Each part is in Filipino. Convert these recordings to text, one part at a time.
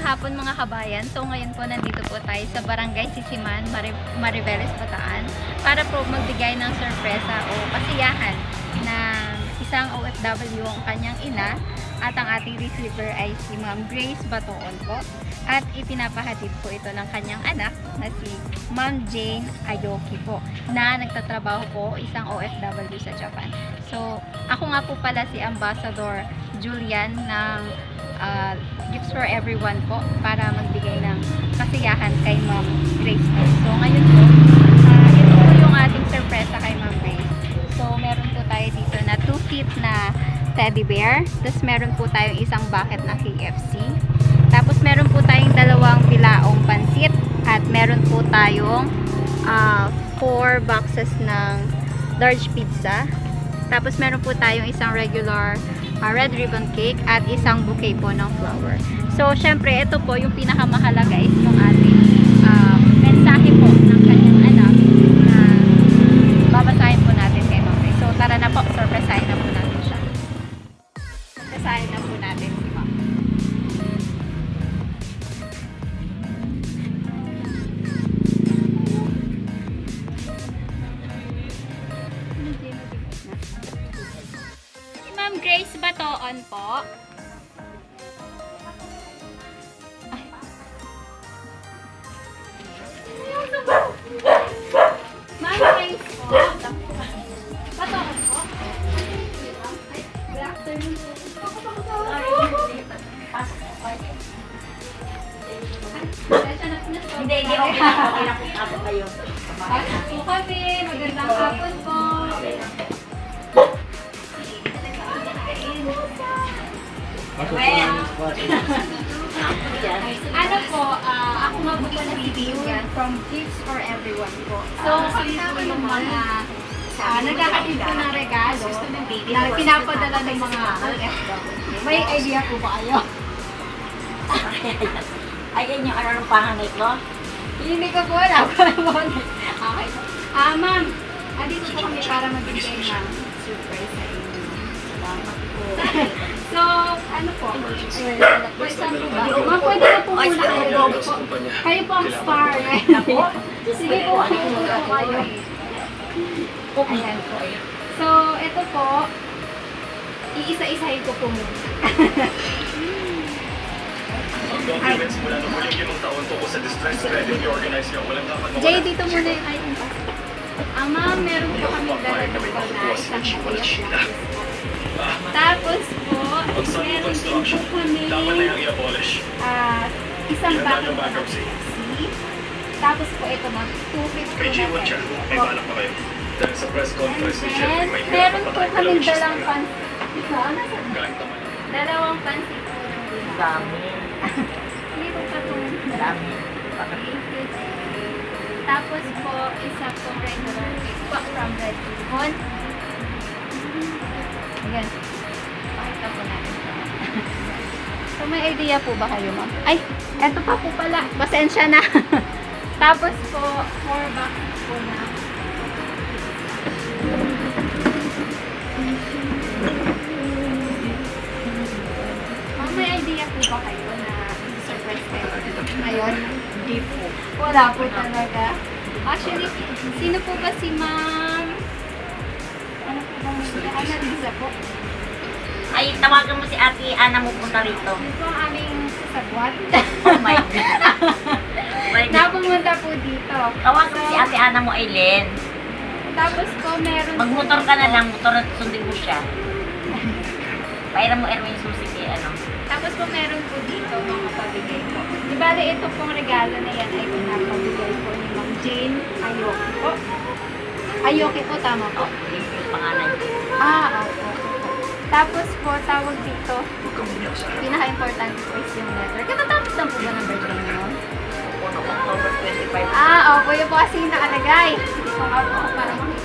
hapon mga kabayan. So ngayon po nandito po tayo sa Barangay Sisiman, Mari Mariveles, Bataan para po magbigay ng sorpresa o kasiyahan na isang OFW ang kanyang ina at ang ating receiver ay si Ma'am Grace Batoon po. At ipinapahatid po ito ng kanyang anak na si Ma'am Jane Ayoki po na nagtatrabaho po isang OFW sa Japan. So, ako nga po pala si Ambassador Julian ng uh, Gifts for Everyone po para magbigay ng kasiyahan kay Ma'am Grace. So, ngayon po, uh, ito po yung ating sorpresa kay Ma'am Grace. So, meron po tayo dito na 2 feet na teddy bear. Tapos, meron po tayong isang bucket na KFC. Tapos, meron po tayong dalawang pilaong pansit. At meron po tayong 4 uh, boxes ng large pizza. Tapos, meron po tayong isang regular uh, red ribbon cake at isang bouquet po ng flower. So, syempre, ito po yung pinakamahalaga is yung ating uh, mensahe po Hindi, hindi, okay lang. Okay lang kung ako kayo. Pasok po kami. Magandang hapon po. Ano po, ah, ako nga po si Vivian from Gifts for Everyone po. So, kami po yung mga ah, nagkakatid po ng regalo na pinapadala ng mga OFW. May idea po ba kayo? Ayan yung ano ng panganay ko. Hindi ko po alam kung ano. Okay. Ah, ma'am, andito po kami para magbigay ng surprise sa inyo. Salamat po. so, ano po? First time po ba? Ma'am, pwede na po muna kayo. Kayo po ang star. Sige po, po po kayo. Ayan po. So, ito po, iisa-isahin ko po muna. Documents mula nung huling ginong taon tungkol sa distress credit i-organize niyo. Walang dapat Jay, mawala. dito muna yung item pass. Ah, ma'am, meron po kami dala dito na isang hadiah Tapos po, meron din po kami ah, isang Ilan bucket yung ng bankruptcy? Tapos po ito ma'am, 250 Kay na G1 siya. May balak pa kayo. Dahil sa press conference ni Jeffrey, may meron po kami dalang. Ito, nasaan? Kahit naman. Dalawang ng dilaw. Dami. Ko pa itong Dami. Tapos po, isa pong regular cake po from Red Ribbon. Ayan. Pakita po natin so, may idea po ba kayo, ma'am? Ay, eto pa po pala. Pasensya na. Tapos po, four boxes po na. Ma'am, ba kayo na surprise kayo ngayon? Hindi po. Wala po talaga. Actually, sino po ba si ma'am? Ano po bang Ana Lisa po? Ay, tawagan mo si ate Ana mo punta rito. Po ang aming sasagwat. Oh my God. Napumunta po dito. Tawagan mo si ate Ana mo, Aileen. Tapos po, meron Magmotor ka na lang, motor at sundin mo siya. Pairam mo Erwin ano. Tapos po meron po dito mga pabigay po. Di bale ito pong regalo na yan ay pinapabigay po ni Ma'am Jane Ayoki po. Ayoki po, tama po. Oh, pangalan. Ah, opo. Tapos po, tawag dito, pinaka-importante po is yung letter. Katatapos lang po ba ng birthday niyo? October 25. Ah, opo, yun po kasi yung nakalagay. Hindi ko nga po para makita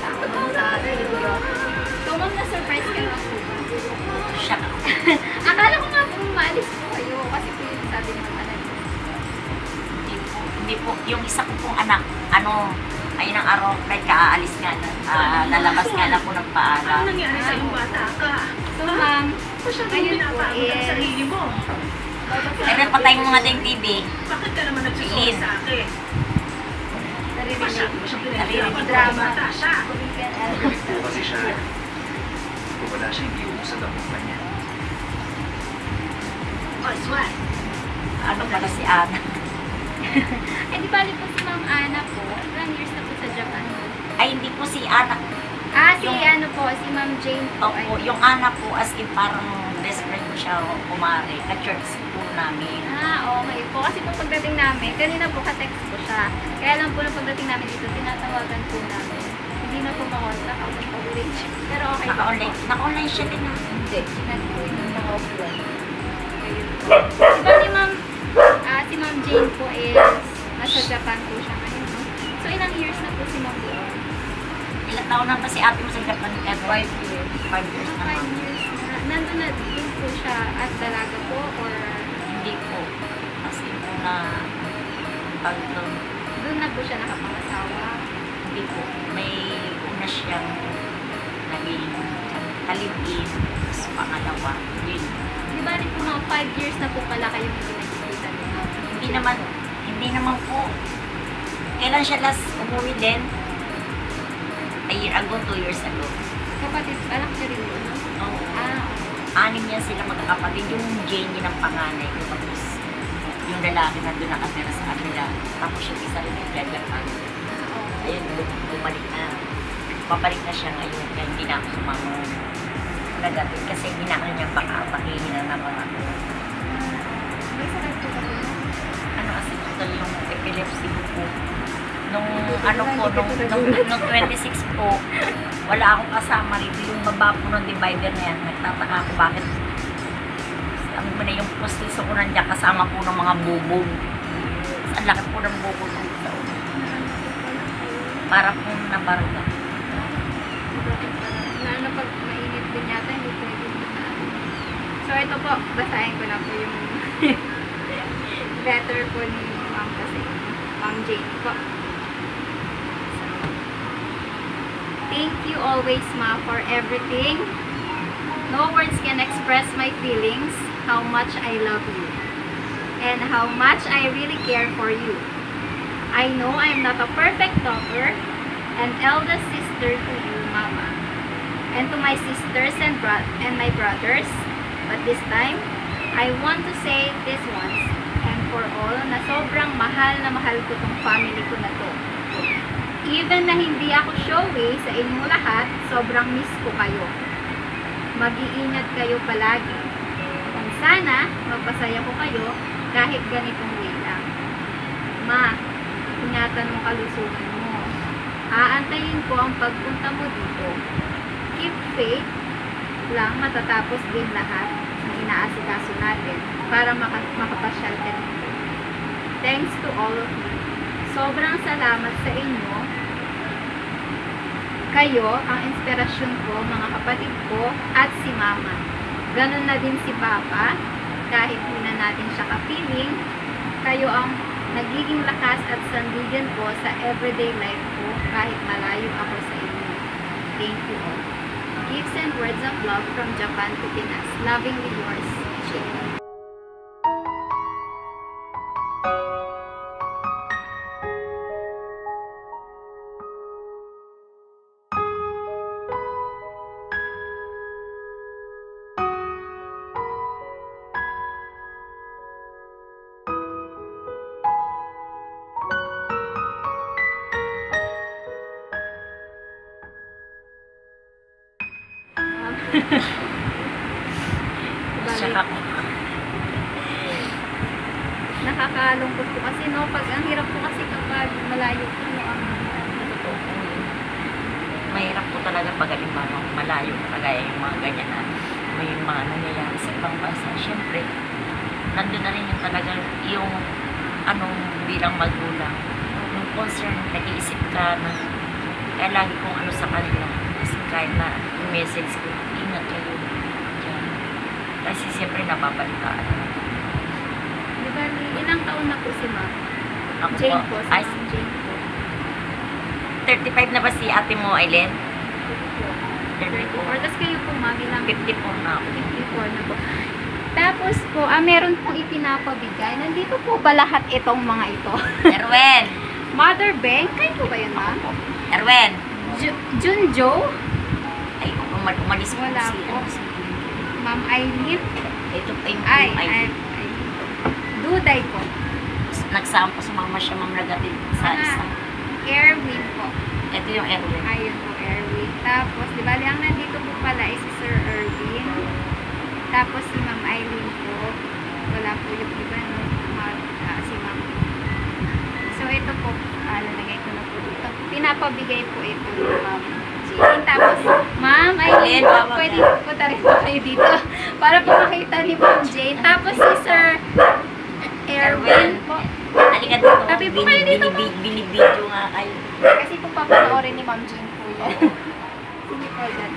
Yung isa ko pong anak, ano, ayun ang araw, kahit kaaalis nga na, ah, lalabas nga na po ng paalam. Ano nangyari sa iyong bata ka? So, ma'am, Ayun po, yes. sarili mo. Ay, napatay mo nga din TV. Bakit ka naman nagsusuot Lin. sa akin? Naririnig. Mo siyang Naririnig drama. siya. Kasi siya. Kung wala siya, hindi uusad ang kumpanya. O, Swan. Ano pala si Ana? Eh, di bali po si Ma'am Ana po. Ilang years na po sa Japan? Ay, hindi po si Ana. Ah, si Yung- ano po, si Ma'am Jane po. Opo, yung Ana po as in parang best friend ko siya kumare. Ka-church po namin. Ah, okay po. Kasi po pagdating namin, kanina po ka-text ko siya. Kaya lang po nung pagdating namin dito, tinatawagan po namin. Hindi na po makontak ako sa village. Pero okay po. Naka-online, naka-online siya din na. Hindi, nag-po yung mga offline. Po. Diba Jane po is nasa Japan po siya ngayon. no? So, ilang years na po si Ma'am doon? Ilang taon na ba si ate mo sa Japan? Kevin? Five years. Five years na Five years na. Nandun na din po siya at dalaga po or Hindi po. As in po na pag doon na po siya nakapangasawa? hindi po. May una siyang naging kalibin. Tapos pangalawa. Yun. Di ba rin po mga 5 years na po pala kayo niyo? Hindi naman, hindi naman po. Kailan siya last umuwi din? A year ago, two years ago. Kapatid, anak niya rin po, no? Oo. Ah, anim yan sila magkakapatid. Yung Jane yun ang panganay ko. Tapos yung lalaki na doon nakatira sa kanila. Tapos yung isa rin yung Japan. okay. Ayun, bum- bumalik na. Papalik na siya ngayon. Kaya hindi na ako sumama nagabi. Kasi ginakal niya baka atakihin na naman ako. Total yung epilepsy ko po. Nung ano po, nung, nung, nung 26 po, wala akong kasama rito. Yung baba po ng divider na yan. Nagtataka ako bakit sabi mo na yung postiso ko nandiyan kasama po ng mga bubog. Ang laki po ng bubog ko sa. Para po nabaruga. Lalo pag mainit din yata, hindi pwede. So, ito po, basahin ko na po yung letter po ni. Thank you always, Ma, for everything. No words can express my feelings, how much I love you, and how much I really care for you. I know I am not a perfect daughter, and eldest sister to you, Mama, and to my sisters and, bro- and my brothers. But this time, I want to say this once for all na sobrang mahal na mahal ko tong family ko na to. Even na hindi ako showy sa inyong lahat, sobrang miss ko kayo. Mag-iingat kayo palagi. Kung sana, magpasaya ko kayo kahit ganitong way lang. Ma, ingatan mo kalusugan mo. Aantayin ko ang pagpunta mo dito. Keep faith lang matatapos din lahat ng inaasikaso natin para maka makapasyal ka dito. Thanks to all of you. Sobrang salamat sa inyo. Kayo ang inspirasyon ko, mga kapatid ko, at si Mama. Ganon na din si Papa. Kahit hindi na natin siya kapiling, kayo ang nagiging lakas at sandigan ko sa everyday life ko kahit malayo ako sa inyo. Thank you all. Gifts and words of love from Japan to Pinas. Lovingly yours, Jane. Nakakalungkot po kasi no, pag ang hirap po kasi kapag malayo po no, ang Totoo po. Mahirap po talaga pag halimbawa malayo kagaya yung mga ganyan na may mga nangyayari sa ibang bansa. Siyempre, nandun na rin yung talaga yung anong bilang magulang. Yung concern, nag-iisip ka na kaya lagi kong ano sa kanila. Kasi kahit na yung message ko, ingat kayo dyan. Kasi siyempre napapalitaan. Di ba, ilang taon na po si Ma'am? Ako Jane po, si ay, Ma'am Jane po. 35 na ba si ate mo, Aileen? 34. 34. Tapos kayo po, Ma'am, ilang 54 na ako. 54 na po. Ta Tapos po, ah, meron pong ipinapabigay. Nandito po ba lahat itong mga ito? Erwen! Mother Bank? Kayo po ba yun, ma'am? Erwen! Ju- Junjo? Ay, umal umalis po Wala si, po. si- Ma'am Aileen? Ito pa yung ay, ay. Duday po. Nagsampo sa mama siya, ma'am, nagatid sa Ah. isa. Erwin po. Ito yung Erwen. Ayun po, Erwin. Tapos, di ba, ang nandito po pala is si Sir Erwin. Tapos, si Ma'am Eileen po. Wala po yung iba, no? Ma- ah, si Ma'am. So, ito po, ah, lalagay ko na po dito. Pinapabigay po ito ni Ma'am Jane. Tapos, Ma'am Eileen po, Eileen, pwede po rin po kayo dito. Para po makita ni Ma'am Jane. Tapos, si Sir Erwin po. Halika dito. Tabi po kayo dito, Binibid, binibidyo nga kayo. Kasi po papanoorin ni Ma'am Jane po yan. Sige po, dyan.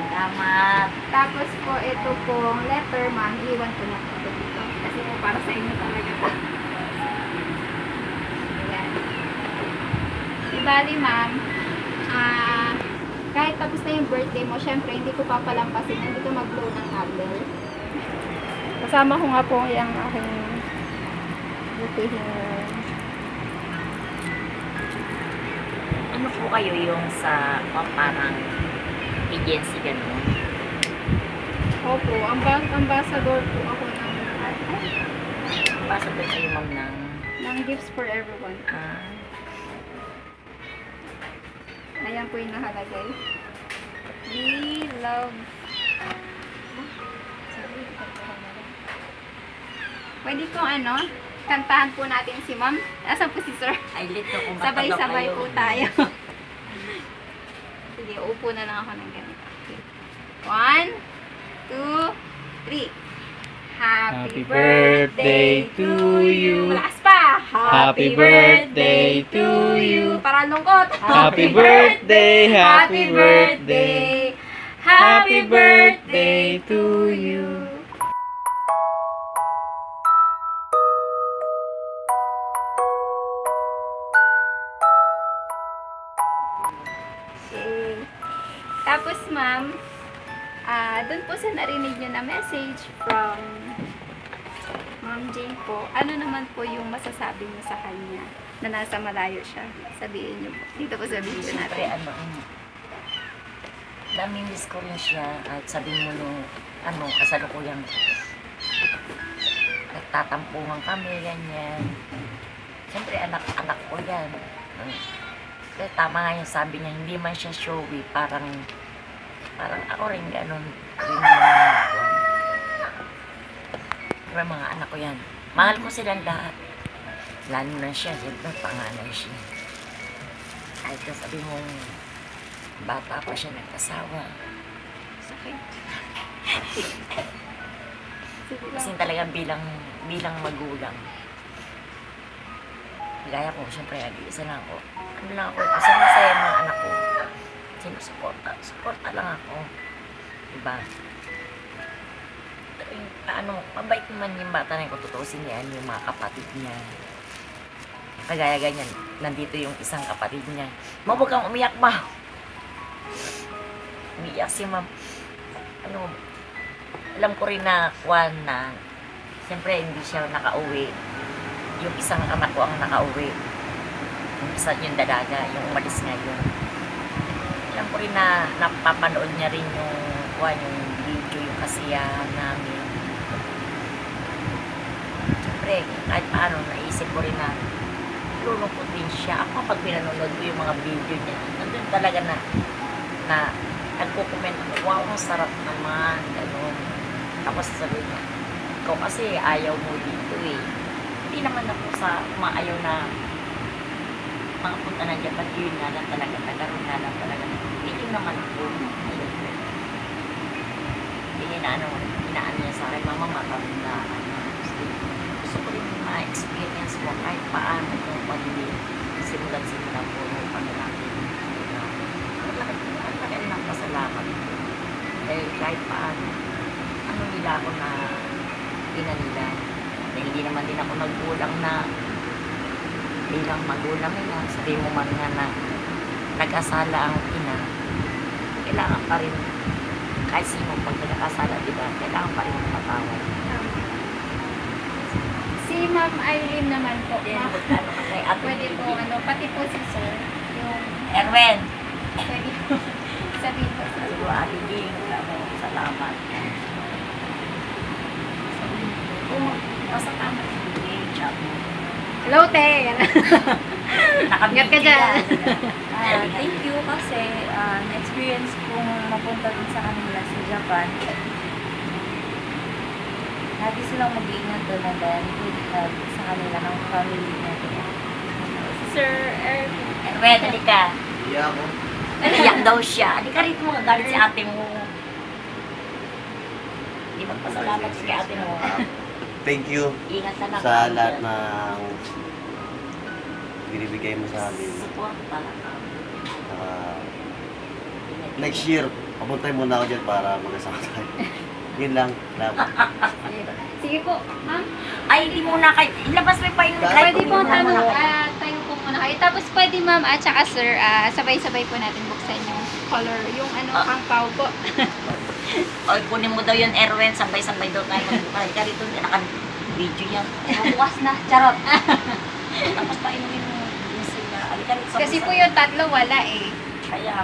Salamat. Tapos po, ito pong letter, ma'am, iwan ko na po ito dito. Kasi po, para sa inyo talaga to. Ayan. Di bali, ma'am, ah, kahit tapos na yung birthday mo, syempre, hindi ko papalampasin, hindi ko mag-blow ng candle. Kasama ko nga po yung aking butihin. Ano po kayo yung sa parang agency ganun? Opo, amba- ambassador po ako ng, Basta doon kayo ma'am ng ng gifts for everyone. ah, Ayan po yung nakalagay. We love... Pwede kong ano, kantahan po natin si ma'am. Asan po si sir? ay lito kung Sabay-sabay po tayo. Sige, upo na lang ako ng ganito. Okay. One, two, three. Happy, Happy birthday to you. Malakas pa. Happy birthday to you. Para lungkot. Happy birthday, happy birthday. Happy birthday to you. Nyo na message from Ma'am Jane po, ano naman po yung masasabi niyo sa kanya na nasa malayo siya? Sabihin niyo po. Dito po sa video Siyempre, natin. ano, um, namimiss ko rin siya at sabi mo nung, ano, kasalukuyang nagtatampungan kami, ganyan. Siyempre, anak-anak ko yan. Kaya tama nga yung sabi niya, hindi man siya showy, parang, parang ako rin ganun. Yung mga, yung mga anak ko yan. Mahal ko silang lahat. Lalo na siya, siyempre, panganay siya. Kahit na sabi mong bata pa siya nagkasawa. Sakit. Kasi talaga bilang, bilang magulang. Gaya ko, siyempre, nag-iisa lang ako. Ano lang ako, kasi masaya mga anak ko. Sinusuporta. Suporta lang ako. Diba? Yung, ano, mabait naman yung bata na yung kututusin niya, yung mga kapatid niya. Kagaya ganyan, nandito yung isang kapatid niya. Ma, kang umiyak, ma. Umiyak si ma'am. Ano, alam ko rin na, Juan, na, siyempre, hindi siya nakauwi. Yung isang anak ko ang nakauwi. Yung isa yung dalaga, yung umalis ngayon. Alam ko rin na napapanood niya rin yung, Juan, yung video, yung kasiyahan namin. Siyempre, kahit paano, naisip ko rin na lulungkot din siya. Ako pag pinanonood ko yung mga video niya, nandun talaga na, na nagko-comment ako, wow, ang sarap naman, gano'n. Tapos sabi niya, ikaw kasi ayaw mo dito eh. Hindi naman ako sa maayaw na mga punta ng Japan, yun nga lang talaga, nagkaroon nga lang talaga. Hindi naman ako. Ayun. Hindi na ano, inaano niya sa akin, mama, matanda gusto ko rin ma-experience mo kahit paano yung pag-ibig. Simulat simulan po yung panlalaki. Ang laki, ang pasalamat. Eh, kahit paano, ano nila ako na ina nila. Na hindi naman din ako nagkulang na bilang magulang nila. Sabi mo man nga na nag-asala ang ina, kailangan pa rin kahit sino pag nag-asala, di ba, kailangan pa rin magpatawad. Ma'am Eileen naman po. Yan, Ma- magkano ka kay Ate Pwede po, ano, pati po si Sir. Yung, Erwen. pwede po. Sabihin po sa Siguro Ate Jing. Ano, salamat. Oo, basta tama. Chat mo. Hello, te! Ingat ka dyan. Ah, thank you kasi ah, na-experience kong mapunta din sa kanila sa Japan. Lagi silang mag-iingat doon and then good help sa kanila ng family natin. Sir Er, Erwen, halika. Iya ako. Iyak daw siya. Halika rito mga galit si ate mo. Di magpasalamat si ate mo. Thank you Ingat na. sa lahat ng binibigay mo sa amin. Support talaga. Ah, next year, papuntay muna ako dyan para magkasama tayo. Yun lang. Salamat. sige po, ma'am. Ay, hindi muna kayo. Ilabas mo yung painom. Pwede po tanong, ah, tayo po muna kayo. Tapos pwede ma'am at saka sir, ah, sabay-sabay po natin buksan yung color, yung ano, Ah. pang pau po. Oy, kunin mo daw yun, Erwen. Sabay-sabay daw tayo magbukas. Ka rito, naka-video yan. Bukas na, charot! Tapos painumin mo. Kasi po yung tatlo wala eh. Kaya,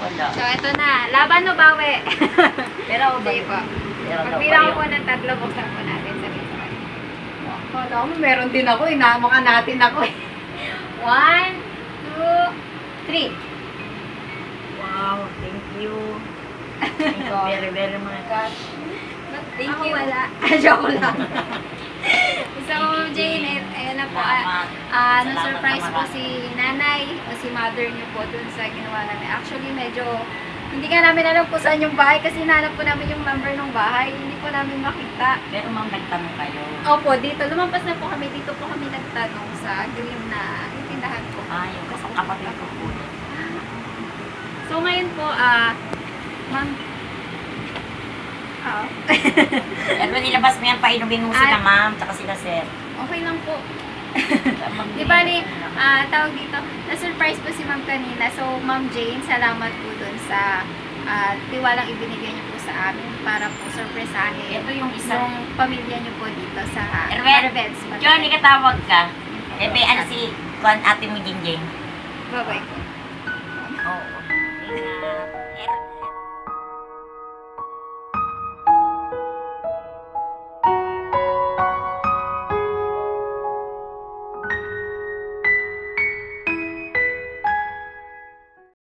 wala. So, ito na. Laban o bawi? Pero, Sige po. Pero ko po ng tatlo, buksan po natin. Sabay-sabay. Kala mo, meron din ako. Inaamakan natin ako eh. One, two, three. Wow, thank you. Thank you very, very much. Thank you. wala. Joke lang. Isa ko, Jane, eh, po. ah, Salamat. Ah, Salamat na-surprise na po si nanay o si mother niyo po dun sa ginawa namin. Actually, medyo hindi ka namin alam kung saan yung bahay kasi hinanap po namin yung number ng bahay. Hindi po namin makita. Pero ma'am, nagtanong kayo. Opo, dito. Lumampas na po kami. Dito po kami nagtanong sa green na tindahan po. Ah, yung kasang kapatid ko po. So, ngayon po, ah, ma'am, ah, Erwin, ilabas mo yan, painumin mo sila Ah. ma'am, tsaka sila sir. okay lang po. Di ba ni, ah, tawag dito, na-surprise po si ma'am kanina. So, ma'am Jane, salamat po dun sa ah, tiwalang ibinigay niyo po sa amin para po surpresahin Ito yung isa. yung pamilya niyo po dito sa Marvels. Johnny, katawag ka. Ebe, ano si Kwan ate mo, Jingjing? Bye-bye.